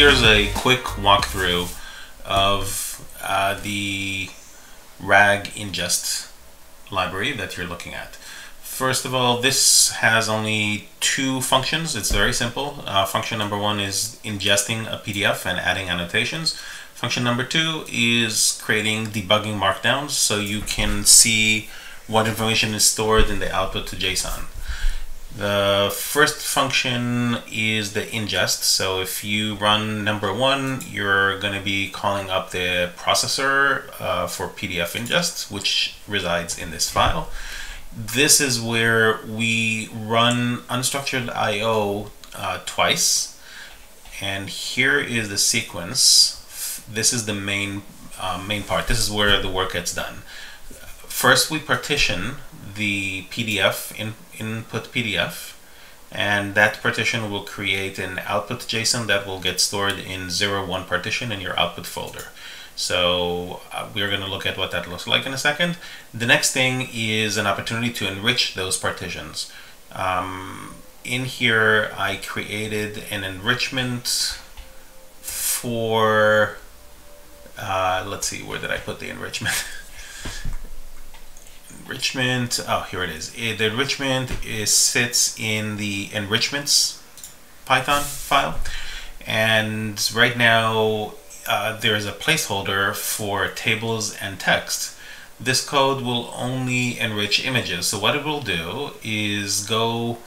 here's a quick walkthrough of uh, the RAG ingest library that you're looking at. First of all, this has only two functions. It's very simple. Uh, function number one is ingesting a PDF and adding annotations. Function number two is creating debugging markdowns so you can see what information is stored in the output to JSON. The first function is the ingest. So if you run number one, you're going to be calling up the processor uh, for PDF ingest, which resides in this file. This is where we run unstructured I.O. Uh, twice. And here is the sequence. This is the main, uh, main part. This is where the work gets done. First, we partition the PDF in input PDF and that partition will create an output JSON that will get stored in 01 partition in your output folder. So uh, we're going to look at what that looks like in a second. The next thing is an opportunity to enrich those partitions. Um, in here I created an enrichment for, uh, let's see, where did I put the enrichment? enrichment, oh, here it is. It, the enrichment is sits in the enrichments Python file. And right now, uh, there is a placeholder for tables and text. This code will only enrich images. So what it will do is go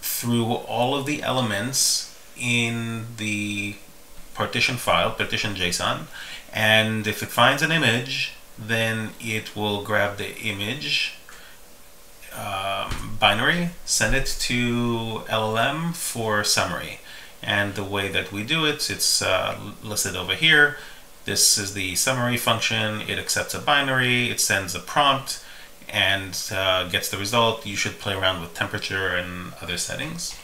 through all of the elements in the partition file, partition JSON, and if it finds an image, then it will grab the image um, binary, send it to LLM for summary. And the way that we do it, it's uh, listed over here. This is the summary function. It accepts a binary, it sends a prompt, and uh, gets the result. You should play around with temperature and other settings.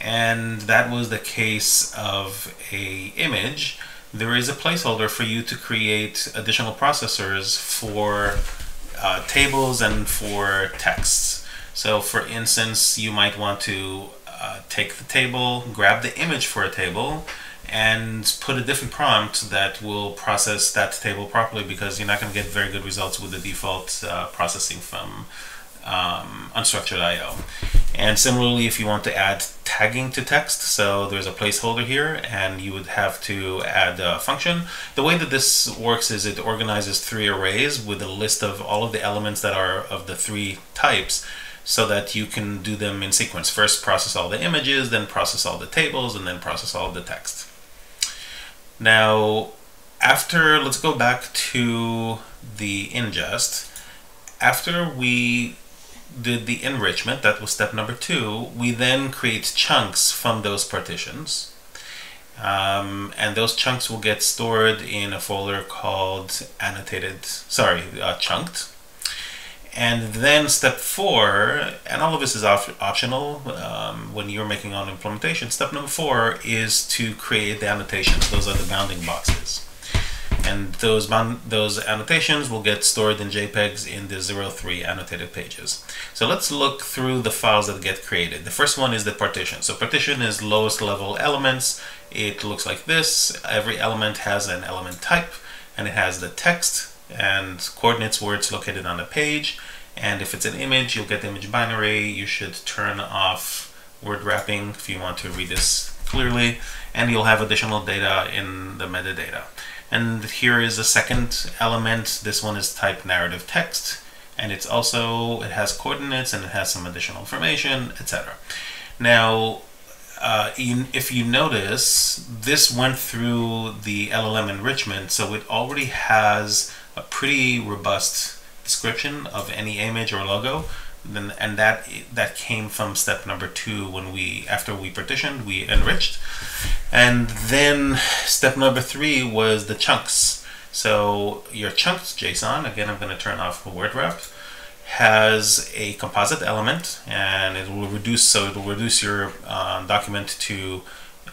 And that was the case of a image there is a placeholder for you to create additional processors for uh, tables and for texts. So for instance, you might want to uh, take the table, grab the image for a table, and put a different prompt that will process that table properly because you're not going to get very good results with the default uh, processing from um, unstructured I.O. And similarly, if you want to add tagging to text, so there's a placeholder here, and you would have to add a function. The way that this works is it organizes three arrays with a list of all of the elements that are of the three types, so that you can do them in sequence. First process all the images, then process all the tables, and then process all the text. Now, after, let's go back to the ingest. After we did the enrichment, that was step number two, we then create chunks from those partitions. Um, and those chunks will get stored in a folder called annotated, sorry, uh, chunked. And then step four, and all of this is op optional um, when you're making on implementation, step number four is to create the annotations. Those are the bounding boxes and those those annotations will get stored in JPEGs in the 03 annotated pages. So let's look through the files that get created. The first one is the partition. So partition is lowest level elements. It looks like this. Every element has an element type and it has the text and coordinates where it's located on the page. And if it's an image, you'll get the image binary. You should turn off word wrapping if you want to read this clearly. And you'll have additional data in the metadata. And here is a second element. This one is type narrative text. And it's also, it has coordinates and it has some additional information, etc. Now, uh, if you notice, this went through the LLM enrichment, so it already has a pretty robust description of any image or logo then and that that came from step number two when we after we partitioned we enriched. And then step number three was the chunks. So your chunks json again i'm going to turn off word wrap has a composite element and it will reduce so it will reduce your um, document to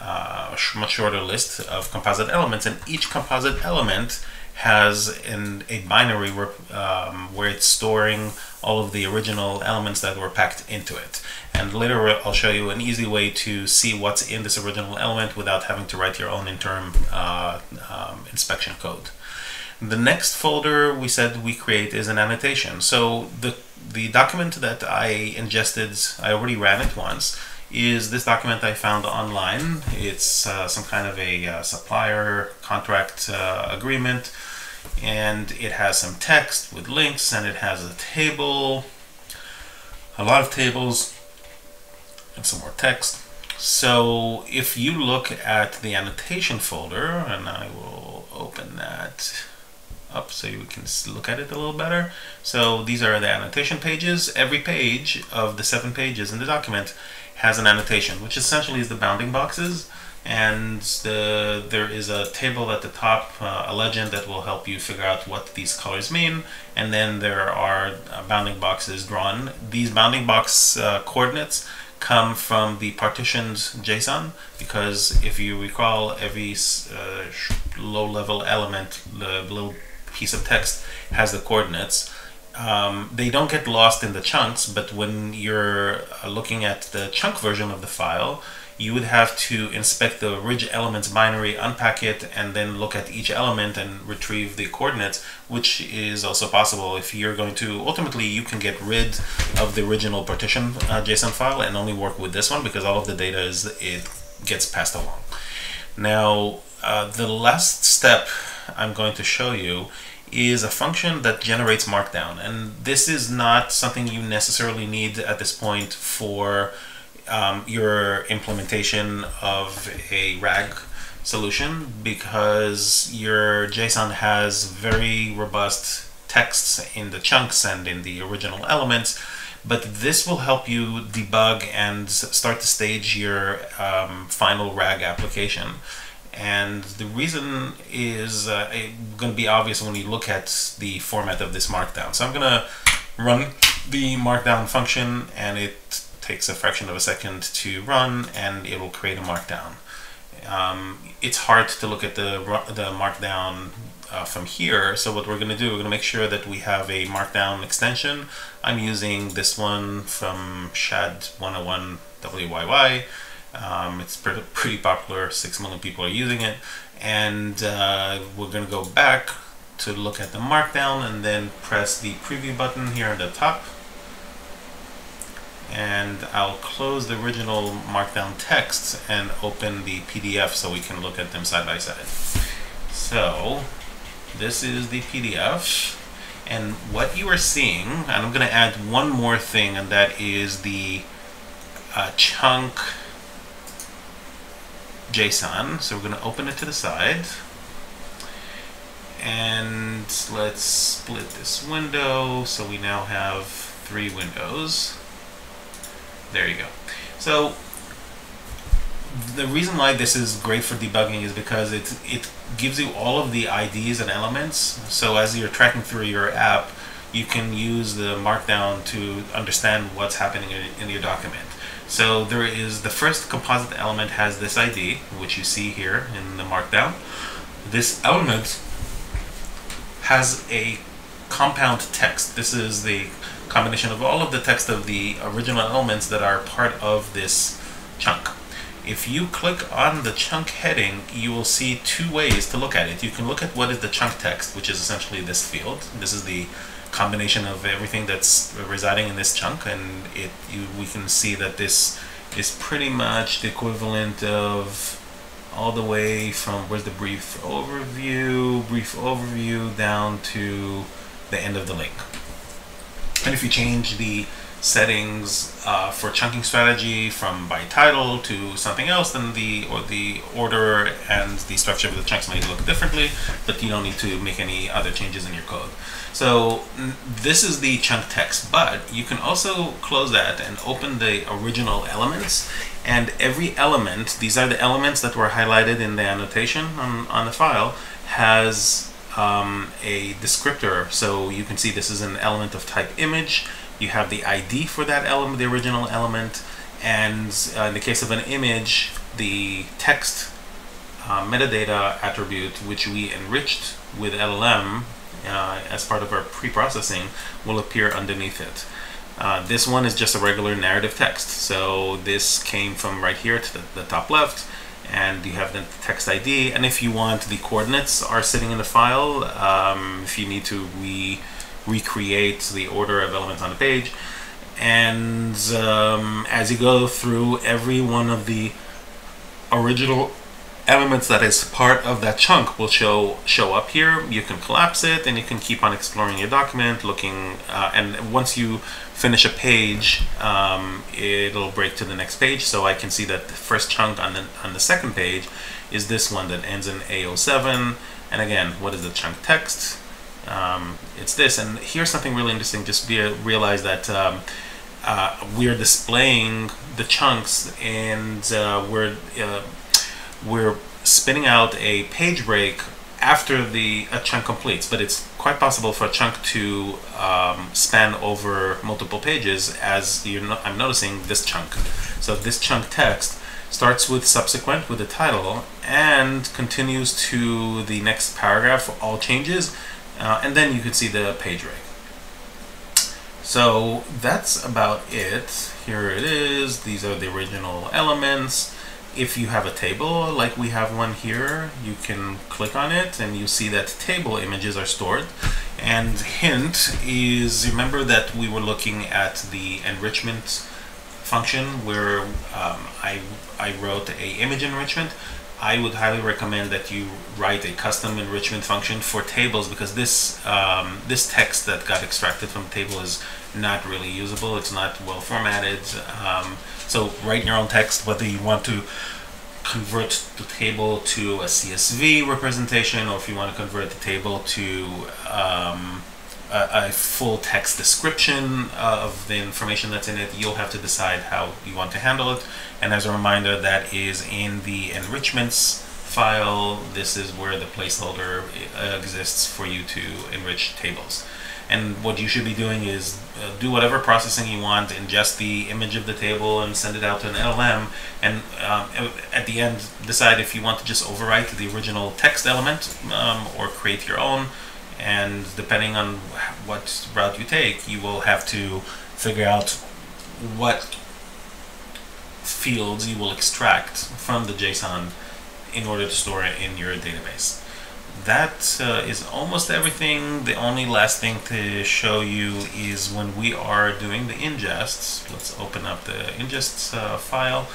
uh, a much shorter list of composite elements. And each composite element has in a binary um, where it's storing all of the original elements that were packed into it. And later I'll show you an easy way to see what's in this original element without having to write your own interim uh, um, inspection code. The next folder we said we create is an annotation. So the, the document that I ingested, I already ran it once, is this document I found online. It's uh, some kind of a uh, supplier contract uh, agreement and it has some text with links and it has a table, a lot of tables, and some more text. So if you look at the annotation folder, and I will open that up so you can look at it a little better. So these are the annotation pages. Every page of the seven pages in the document has an annotation, which essentially is the bounding boxes and the, there is a table at the top, uh, a legend that will help you figure out what these colors mean, and then there are uh, bounding boxes drawn. These bounding box uh, coordinates come from the partitioned JSON, because if you recall, every uh, low-level element, the little piece of text, has the coordinates. Um, they don't get lost in the chunks, but when you're uh, looking at the chunk version of the file, you would have to inspect the orig elements binary, unpack it, and then look at each element and retrieve the coordinates, which is also possible if you're going to, ultimately you can get rid of the original partition uh, JSON file and only work with this one because all of the data is, it gets passed along. Now, uh, the last step I'm going to show you is a function that generates markdown. And this is not something you necessarily need at this point for um, your implementation of a RAG solution because your JSON has very robust texts in the chunks and in the original elements but this will help you debug and start to stage your um, final RAG application. And the reason is uh, going to be obvious when you look at the format of this markdown. So I'm going to run the markdown function and it takes a fraction of a second to run and it will create a markdown. Um, it's hard to look at the, the markdown uh, from here. So what we're going to do, we're going to make sure that we have a markdown extension. I'm using this one from Shad 101 WYY. Um, it's pretty, popular, 6 million people are using it. And uh, we're going to go back to look at the markdown and then press the preview button here on the top and I'll close the original markdown texts and open the PDF so we can look at them side by side. So this is the PDF and what you are seeing, and I'm going to add one more thing and that is the uh, chunk JSON. So we're going to open it to the side and let's split this window so we now have three windows. There you go. So the reason why this is great for debugging is because it it gives you all of the IDs and elements. So as you're tracking through your app, you can use the markdown to understand what's happening in, in your document. So there is the first composite element has this ID, which you see here in the markdown. This element has a compound text. This is the combination of all of the text of the original elements that are part of this chunk. If you click on the chunk heading, you will see two ways to look at it. You can look at what is the chunk text, which is essentially this field. This is the combination of everything that's residing in this chunk, and it you, we can see that this is pretty much the equivalent of all the way from where's the brief overview, brief overview down to the end of the link. And if you change the settings uh, for chunking strategy from by title to something else, then the or the order and the structure of the chunks might look differently, but you don't need to make any other changes in your code. So this is the chunk text, but you can also close that and open the original elements. And every element, these are the elements that were highlighted in the annotation on, on the file, has um, a descriptor. So you can see this is an element of type image. You have the ID for that element, the original element, and uh, in the case of an image, the text uh, metadata attribute which we enriched with LLM uh, as part of our pre-processing will appear underneath it. Uh, this one is just a regular narrative text. So this came from right here to the, the, top left and you have the text ID. And if you want, the coordinates are sitting in the file. Um, if you need to re recreate the order of elements on the page. And um, as you go through every one of the original elements that is part of that chunk will show show up here. You can collapse it and you can keep on exploring your document, looking, uh, and once you finish a page, um, it'll break to the next page. So I can see that the first chunk on the, on the second page is this one that ends in A07. And again, what is the chunk text? Um, it's this. And here's something really interesting. Just be, realize that um, uh, we're displaying the chunks and uh, we're uh, we're spinning out a page break after the a chunk completes, but it's quite possible for a chunk to um, span over multiple pages as you're no I'm noticing this chunk. So this chunk text starts with subsequent with the title and continues to the next paragraph, all changes, uh, and then you can see the page break. So that's about it. Here it is. These are the original elements if you have a table like we have one here you can click on it and you see that table images are stored and hint is remember that we were looking at the enrichment function where um, I, I wrote a image enrichment I would highly recommend that you write a custom enrichment function for tables because this um, this text that got extracted from the table is not really usable. It's not well formatted. Um, so write your own text whether you want to convert the table to a CSV representation or if you want to convert the table to um, a, a, full text description of the information that's in it, you'll have to decide how you want to handle it. And as a reminder, that is in the enrichments file. This is where the placeholder uh, exists for you to enrich tables. And what you should be doing is uh, do whatever processing you want, ingest the image of the table and send it out to an LLM, and um, at the end decide if you want to just overwrite the original text element um, or create your own. And depending on what route you take, you will have to figure out what fields you will extract from the JSON in order to store it in your database that uh, is almost everything. The only last thing to show you is when we are doing the ingests. Let's open up the ingest uh, file.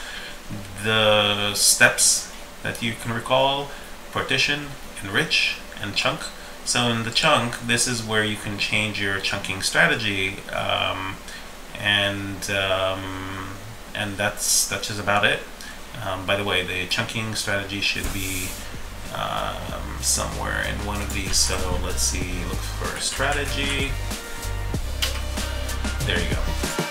The steps that you can recall, partition, enrich, and chunk. So in the chunk, this is where you can change your chunking strategy, um, and um, and that's that's just about it. Um, by the way, the chunking strategy should be um, somewhere in one of these. So let's see, look for strategy. There you go.